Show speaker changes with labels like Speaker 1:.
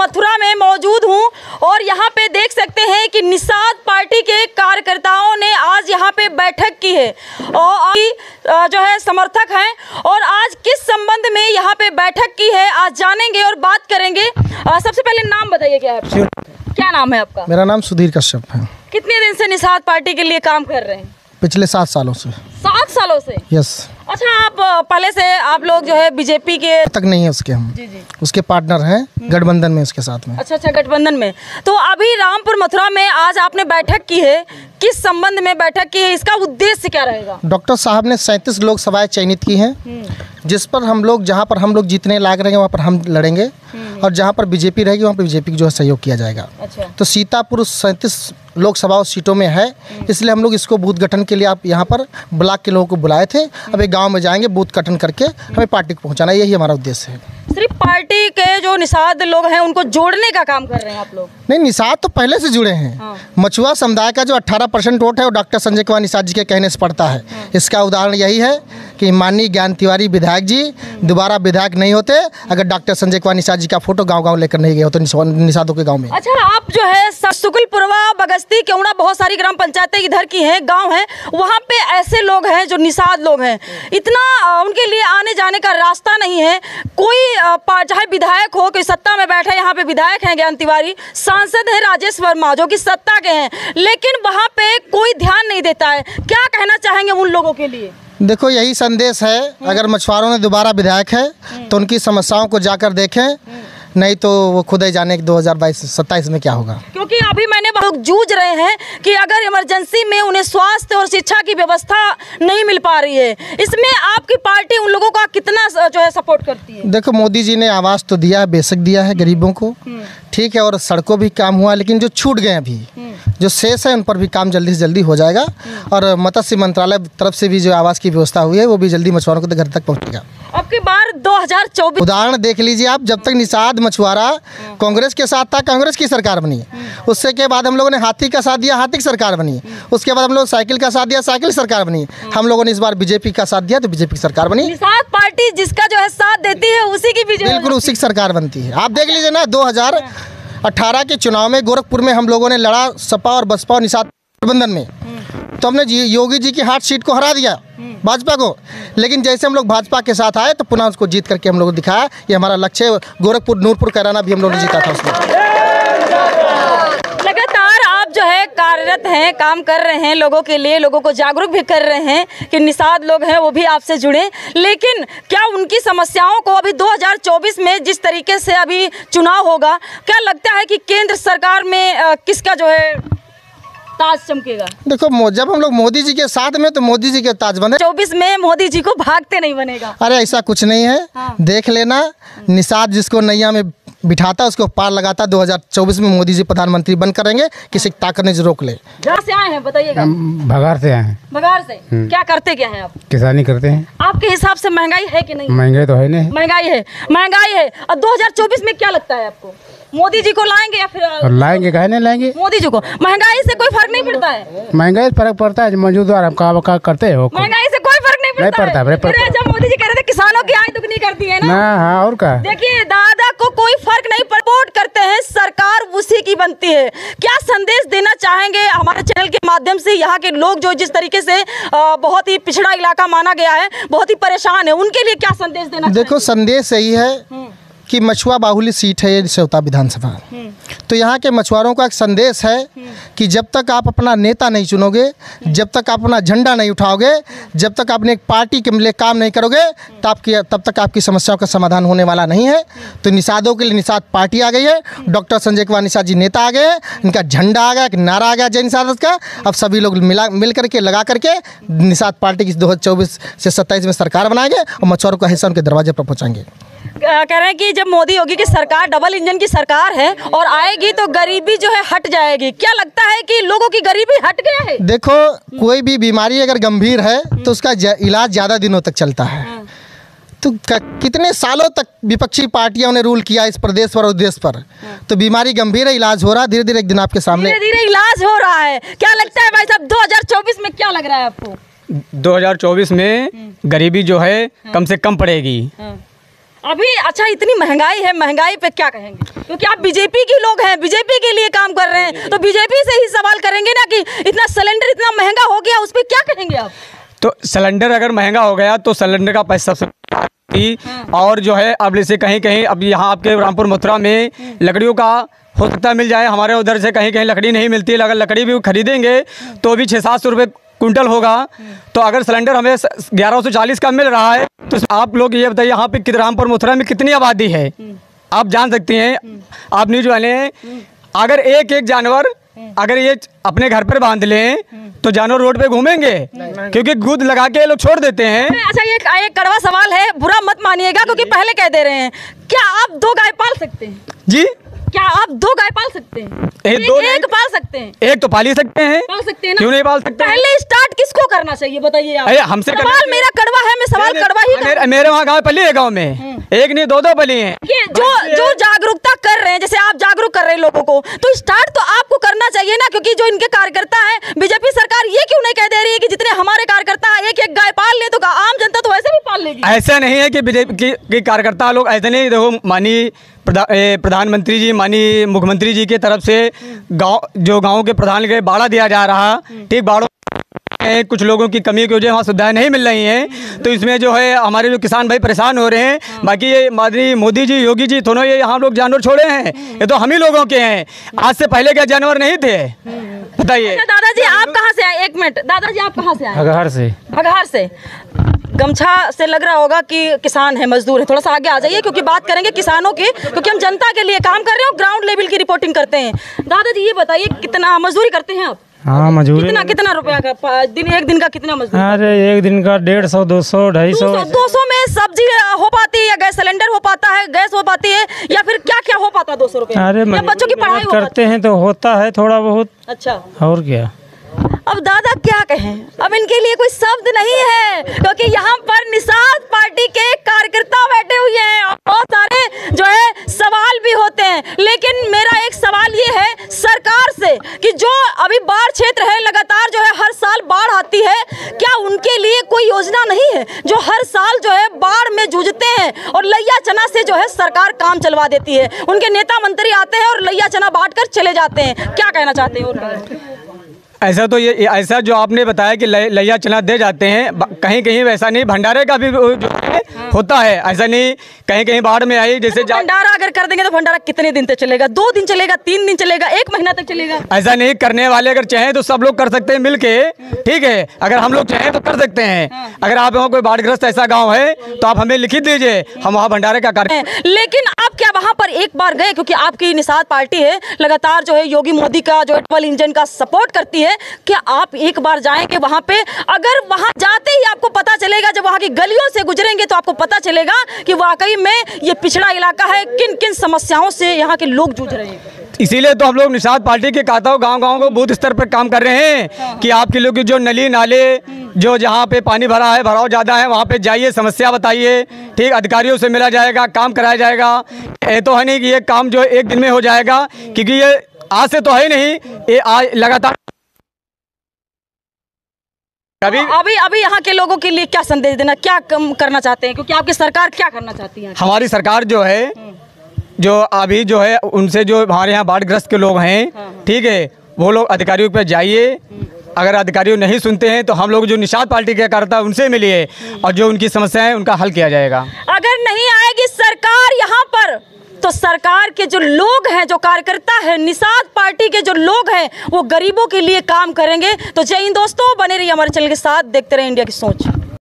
Speaker 1: मथुरा में मौजूद हूँ और यहाँ पे देख सकते हैं कि निषाद पार्टी के कार्यकर्ताओं ने आज यहाँ पे बैठक की है और जो है समर्थक हैं और आज किस संबंध में यहाँ पे बैठक की है आज जानेंगे और बात करेंगे। सबसे पहले नाम बताइए क्या है आपका? क्या नाम है आपका?
Speaker 2: मेरा नाम सुधीर कश्यप है।
Speaker 1: कितने दिन से निषाद पार्टी के लिए काम कर रहे हैं?
Speaker 2: पिछले सात सालों से।
Speaker 1: सात सालों से?
Speaker 2: यस।
Speaker 1: अच्छा आप पहले से आप लोग जो है बीजेपी के
Speaker 2: तक नहीं है उसके हम।
Speaker 1: जी जी।
Speaker 2: उसके पार्टनर हैं गठबंधन में उसके साथ में।
Speaker 1: अच्छा अच्छा गठबंधन में। तो अभी रामपुर मथुरा में आज आपने बैठक की है किस संबंध में बैठक की है इसका उद्देश्य क्या रहेगा?
Speaker 2: डॉक्टर साहब ने सैंतीस लोकसभाएँ चयनित की हैं जिस पर हम लोग जहाँ पर हम लोग जीतने लायक रहेंगे वहाँ पर हम लड़ेंगे और जहाँ पर बीजेपी रहेगी वहाँ पर बीजेपी को जो है सहयोग किया जाएगा।
Speaker 1: अच्छा।
Speaker 2: तो सीतापुर सैंतीस लोकसभा सीटों में है इसलिए हम लोग इसको बूथ गठन के लिए आप यहाँ पर ब्लॉक के लोगों को बुलाए थे अब एक गाँव में जाएँगे बूथ गठन करके हमें पार्टी को पहुँचाना यही हमारा उद्देश्य है।
Speaker 1: सिर्फ़ पार्टी के जो निषाद लोग हैं उनको जोड़ने का काम कर रहे हैं आप लोग
Speaker 2: नहीं निषाद तो पहले से जुड़े हैं
Speaker 1: हाँ।
Speaker 2: मछुआ समुदाय का जो 18 परसेंट वोट है वो डॉक्टर संजय कुमार निषाद जी के कहने से पड़ता है हाँ। इसका उदाहरण यही है कि माननीय ज्ञान तिवारी विधायक जी दोबारा विधायक नहीं होते। अगर डॉक्टर संजय कुमार निषाद जी का फ़ोटो गाँव गाँव लेकर नहीं गए होते निषा- निषादों के गाँव में।
Speaker 1: अच्छा आप जो है सुकुलपुरवा, बगस्ती, केवड़ा, बहुत सारी ग्राम पंचायतें इधर की हैं, गाँव हैं। वहाँ पे ऐसे लोग हैं जो निषाद लोग हैं। इतना उनके लिए आने जाने का रास्ता नहीं है। कोई चाहे विधायक हो, कोई सत्ता में बैठे यहाँ पे विधायक हैं ज्ञान तिवारी, सांसद हैं राजेश वर्मा, जो कि सत्ता के हैं। लेकिन वहाँ पे कोई ध्यान नहीं देता है। क्या कहना चाहेंगे उन लोगों के लिए?
Speaker 2: देखो यही संदेश है। अगर मछुआरों ने दोबारा विधायक है तो उनकी समस्याओं को जाकर देखें। नहीं तो वो खुद ही जाने कि दो हज़ार बाईस सत्ताईस में क्या होगा।
Speaker 1: क्योंकि अभी मैंने लोग जूझ रहे हैं कि अगर इमरजेंसी में उन्हें स्वास्थ्य और शिक्षा की व्यवस्था नहीं मिल पा रही है इसमें आपकी पार्टी उन लोगों का कितना जो है सपोर्ट करती है?
Speaker 2: देखो मोदी जी ने आवाज़ तो दिया है बेशक दिया है गरीबों को। ठीक है और सड़कों भी काम हुआ लेकिन जो छूट गए अभी जो शेष है उन पर भी काम जल्दी से जल्दी हो जाएगा। और मत्स्य मंत्रालय तरफ़ से भी जो आवास की व्यवस्था हुई है वो भी जल्दी मछुआरों के घर तक पहुंचेगा।
Speaker 1: अब की बार 2024
Speaker 2: उदाहरण देख लीजिए आप जब तक निषाद मछुआरा कांग्रेस के साथ था कांग्रेस की सरकार बनी। उससे के बाद हम लोगों ने हाथी का साथ दिया हाथी की सरकार बनी। उसके बाद हम लोग साइकिल का साथ दिया साइकिल सरकार बनी। हम लोगों ने इस बार बीजेपी का साथ दिया तो बीजेपी की सरकार बनी।
Speaker 1: निषाद पार्टी जिसका जो है साथ देती है उसी की
Speaker 2: बिल्कुल उसी की सरकार बनती है। आप देख लीजिए ना 2018 के चुनाव में गोरखपुर में हम लोगों ने लड़ा सपा और बसपा और निषाद गठबंधन में। तो हमने योगी जी की हाथ सीट को हरा दिया, भाजपा को। लेकिन जैसे हम लोग भाजपा के साथ आए तो पुनः उसको जीत करके हम लोगों ने दिखाया। ये हमारा लक्ष्य गोरखपुर, नूरपुर कराना भी हम लोगों ने जीता था उसमें
Speaker 1: लगातार आप जो है कार्यरत हैं काम कर रहे हैं लोगों के लिए लोगों को जागरूक भी कर रहे हैं कि निषाद लोग हैं वो भी आपसे जुड़े। लेकिन क्या उनकी समस्याओं को अभी 2024 में जिस तरीके से अभी चुनाव होगा क्या लगता है कि केंद्र सरकार में किसका जो है ताज चमकेगा?
Speaker 2: देखो जब हम लोग मोदी जी के साथ में तो मोदी जी के ताज बने।
Speaker 1: चौबीस में मोदी जी को भागते नहीं बनेगा।
Speaker 2: अरे ऐसा कुछ नहीं है।
Speaker 1: हाँ।
Speaker 2: देख लेना निषाद जिसको नैया में बिठाता उसको पार लगाता 2024 में मोदी जी प्रधानमंत्री बन करेंगे किसी ताकत ने जो रोक ले।
Speaker 1: जहाँ से आए हैं बताइएगा।
Speaker 3: हम भगार से आए हैं।
Speaker 1: बघार से? क्या करते क्या हैं आप?
Speaker 3: किसानी करते हैं।
Speaker 1: आपके हिसाब से महँगाई है कि नहीं?
Speaker 3: महँगाई तो है नहीं।
Speaker 1: महँगाई है। महँगाई है। और 2024 में क्या लगता है आपको? मोदी जी को लाएँगे या फिर
Speaker 3: और लाएँगे कहे नहीं लाएँगे।
Speaker 1: मोदी जी को? महँगाई से कोई फ़र्क नहीं पड़ता है।
Speaker 3: महँगाई से फ़र्क पड़ता है जो मौजूदा हम काम का करते हो।
Speaker 1: महँगाई से कोई फ़र्क नहीं पड़ता है।
Speaker 3: नहीं पड़ता।
Speaker 1: अरे मोदी जी कह रहे थे किसानों की आय दुगनी करती है
Speaker 3: ना हाँ और का।
Speaker 1: देखिए दादा को कोई फ़र्क नहीं पड़ वोट करते हैं सरकार उसी की बनती है। क्या संदेश देना चाहेंगे हमारे चैनल के माध्यम से? यहाँ के लोग जो जिस तरीके से बहुत ही पिछड़ा इलाका माना गया है बहुत ही परेशान है उनके लिए क्या संदेश देना
Speaker 2: देखो संदेश यही है कि मछुआ बाहुली सीट है ये सेवता विधानसभा। तो यहाँ के मछुआरों का एक संदेश है कि जब तक आप अपना नेता नहीं चुनोगे, जब तक आप अपना झंडा नहीं उठाओगे, जब तक आपने एक पार्टी के लिए काम नहीं करोगे, तब आपकी तब तक आपकी समस्याओं का समाधान होने वाला नहीं है। तो निषादों के लिए निषाद पार्टी आ गई है। डॉक्टर संजय कुमार निषाद जी नेता आ गए हैं, इनका झंडा आ गया, एक नारा आ गया जय निषाद का। अब सभी लोग मिला, मिल करके, लगा करके निषाद पार्टी की दो हज़ार चौबीस से सत्ताईस में सरकार बनाएँगे और मछुआरों का हिस्सा उनके दरवाजे पर पहुँचाएँगे।
Speaker 1: कह रहे हैं कि जब मोदी योगी की सरकार डबल इंजन की सरकार है और आएगी तो गरीबी जो है हट जाएगी। क्या लगता है कि लोगों की गरीबी हट गया है?
Speaker 2: देखो कोई भी बीमारी अगर गंभीर है तो उसका ज- इलाज ज़्यादा दिनों तक चलता है। तो कितने सालों तक विपक्षी पार्टियों ने रूल किया इस प्रदेश पर और देश पर? तो बीमारी गंभीर है इलाज हो रहा है धीरे धीरे एक दिन आपके सामने।
Speaker 1: धीरे धीरे इलाज हो रहा है। क्या लगता है भाई साहब 2024 में क्या लग रहा है आपको?
Speaker 4: 2024 में गरीबी जो है कम से कम पड़ेगी।
Speaker 1: अभी अच्छा इतनी महँगाई है महँगाई पे क्या कहेंगे? क्योंकि आप बीजेपी के लोग हैं बीजेपी के लिए काम कर रहे हैं। तो बीजेपी से ही सवाल करेंगे ना कि इतना सिलेंडर इतना महँगा हो गया उस पर क्या कहेंगे आप?
Speaker 4: तो सिलेंडर अगर महँगा हो गया तो सिलेंडर का पैसा सबसे थी और जो है अब जैसे कहीं कहीं अब यहाँ आपके रामपुर मथुरा में लकड़ियों का हो सकता मिल जाए हमारे उधर से कहीं कहीं लकड़ी नहीं मिलती है अगर लकड़ी भी खरीदेंगे तो भी छः सात सौ रुपये कुंटल होगा तो अगर सिलेंडर हमें ग्यारह सौ चालीस का मिल रहा है तो आप लोग ये बताइए यहाँ पे रामपुर मथुरा में कितनी आबादी है? आप जान सकती हैं आप न्यूज़ वाले अगर एक एक जानवर अगर ये अपने घर पर बाँध लें तो जानवर रोड पे घूमेंगे? क्योंकि गुद लगा के लोग छोड़ देते हैं।
Speaker 1: अच्छा ये एक कड़वा सवाल है बुरा मत मानिएगा क्योंकि पहले कह दे रहे हैं। क्या आप दो गाय पाल सकते हैं?
Speaker 4: जी?
Speaker 1: क्या आप दो गाय पाल सकते हैं?
Speaker 4: ए,
Speaker 1: एक,
Speaker 4: दो
Speaker 1: एक। पाल सकते हैं।
Speaker 4: एक तो पाल ही सकते हैं।
Speaker 1: पाल सकते हैं
Speaker 4: क्यों नहीं पाल सकते
Speaker 1: पहले स्टार्ट किसको करना चाहिए बताइए आप?
Speaker 4: अरे हमसे
Speaker 1: सवाल मेरा कड़वा है मैं सवाल कड़वा ही
Speaker 4: मेरे, मेरे वहाँ गाँव पली है गाँव में। एक नहीं दो दो पली है।
Speaker 1: जो जो जागरूकता कर रहे हैं जैसे आप जागरूक कर रहे हैं लोगों को तो स्टार्ट तो आपको करना चाहिए ना क्योंकि जो इनके कार्यकर्ता हैं बीजेपी सरकार ये क्यों नहीं कह दे रही है कि जितने हमारे कार्यकर्ता हैं, एक एक गाय पाल ले तो आम जनता तो वैसे भी पाल लेगी
Speaker 4: ऐसा नहीं है कि बीजेपी की, कार्यकर्ता लोग ऐसे नहीं देखो माननीय प्रधा, प्रधानमंत्री जी माननीय मुख्यमंत्री जी के तरफ़ से गाँव जो गाँव के प्रधान के बाड़ा दिया जा रहा ठीक बाड़ों कुछ लोगों की कमी की वजह वहाँ सुविधाएँ नहीं मिल रही हैं तो इसमें जो है हमारे जो किसान भाई परेशान हो रहे हैं बाकी ये माननीय मोदी जी योगी जी दोनों ये यहाँ लोग जानवर छोड़े हैं ये तो हम ही लोगों के हैं आज से पहले क्या जानवर नहीं थे? बताइए।
Speaker 1: अच्छा दादाजी आप कहाँ से आए? एक मिनट दादाजी आप कहाँ से आए?
Speaker 3: से।
Speaker 1: भगहार से। गमछा से लग रहा होगा कि किसान है मजदूर है। थोड़ा सा आगे आ जाइए क्योंकि बात करेंगे किसानों की क्योंकि हम जनता के लिए काम कर रहे हैं ग्राउंड लेवल की रिपोर्टिंग करते हैं। दादाजी ये बताइए कितना मजदूरी करते हैं आप?
Speaker 3: हाँ मजदूरी
Speaker 1: कितना कितना रुपया का दिन एक दिन का कितना मजदूरी?
Speaker 3: अरे एक दिन का डेढ़ सौ दो सौ ढाई सौ।
Speaker 1: दो सौ में सब्ज़ी हो पाती है या गैस सिलेंडर हो पाता है गैस हो पाती है या फिर क्या क्या हो पाता है दो सौ रुपये?
Speaker 3: अरे
Speaker 1: बच्चों की पढ़ाई
Speaker 3: करते हैं तो होता है थोड़ा बहुत।
Speaker 1: अच्छा।
Speaker 3: और क्या?
Speaker 1: अब दादा क्या कहें? अब इनके लिए कोई शब्द नहीं है, क्योंकि यहाँ पर निषाद पार्टी के कार्यकर्ता बैठे हुए हैं और बहुत सारे जो है, सवाल भी होते हैं। लेकिन मेरा एक सवाल ये है, सरकार से, कि जो अभी बाढ़ क्षेत्र है, लगातार जो है, हर साल बाढ़ आती है, क्या उनके लिए कोई योजना नहीं है, जो हर साल जो है, बाढ़ में जूझते हैं और लैया चना से जो है, सरकार काम चलवा देती है? उनके नेता मंत्री आते हैं और लैया चना बांट चले जाते हैं। क्या कहना चाहते हैं?
Speaker 4: ऐसा तो ये, ऐसा जो आपने बताया कि लय- चना दे जाते हैं कहीं कहीं वैसा नहीं, भंडारे का भी जो होता है ऐसा नहीं कहीं कहीं बाढ़ में आई जैसे
Speaker 1: भंडारा अगर कर देंगे तो भंडारा कितने दिन तक चलेगा? दो दिन चलेगा तीन दिन चलेगा एक महीना तक चलेगा?
Speaker 4: ऐसा नहीं करने वाले अगर चाहें तो सब लोग कर सकते हैं मिलके ठीक है? अगर हम लोग चाहें तो कर सकते हैं। अगर आप वहाँ कोई बाढ़ग्रस्त ऐसा गाँव है तो आप हमें लिखित दीजिए हम वहाँ भंडारे का कार्य
Speaker 1: हैं। लेकिन आप क्या वहाँ पर एक बार गए? क्योंकि आपकी निषाद पार्टी है लगातार जो है योगी मोदी का जो है डबल इंजन का सपोर्ट करती है क्या आप एक बार जाएँगे वहाँ पे? अगर वहाँ जाते ही आपको पता चलेगा जब वहाँ की गलियों से गुजरेंगे तो आपको पता चलेगा कि वाकई में ये पिछड़ा इलाका है किन किन समस्याओं से यहाँ के लोग जूझ रहे हैं।
Speaker 4: इसीलिए तो हम लोग निषाद पार्टी के कहता हूँ गाँव गाँव को बूथ स्तर पर काम कर रहे हैं कि आपके लोग की जो नली नाले जो जहाँ पे पानी भरा है भराव ज़्यादा है वहाँ पे जाइए समस्या बताइए। ठीक अधिकारियों से मिला जाएगा काम कराया जाएगा। ये तो है नहीं कि ये काम जो एक दिन में हो जाएगा क्योंकि ये आज से तो है नहीं ये आज लगातार कभी
Speaker 1: अभी अभी यहाँ के लोगों के लिए क्या संदेश देना क्या कम करना चाहते हैं? क्योंकि आपकी सरकार क्या करना चाहती है?
Speaker 4: हमारी सरकार जो है जो अभी जो है उनसे जो हमारे यहाँ बाढ़ग्रस्त के लोग हैं ठीक है वो लोग अधिकारियों पे जाइए। अगर अधिकारी नहीं सुनते हैं तो हम लोग जो निषाद पार्टी के कार्यकर्ता उनसे मिलिए और जो उनकी समस्या है उनका हल किया जाएगा।
Speaker 1: अगर नहीं आएगी सरकार यहाँ पर तो सरकार के जो लोग हैं, जो कार्यकर्ता है, निषाद पार्टी के जो लोग हैं, वो गरीबों के लिए काम करेंगे। तो जय हिंद दोस्तों, बने रहिए हमारे चैनल के साथ, देखते रहे इंडिया की सोच।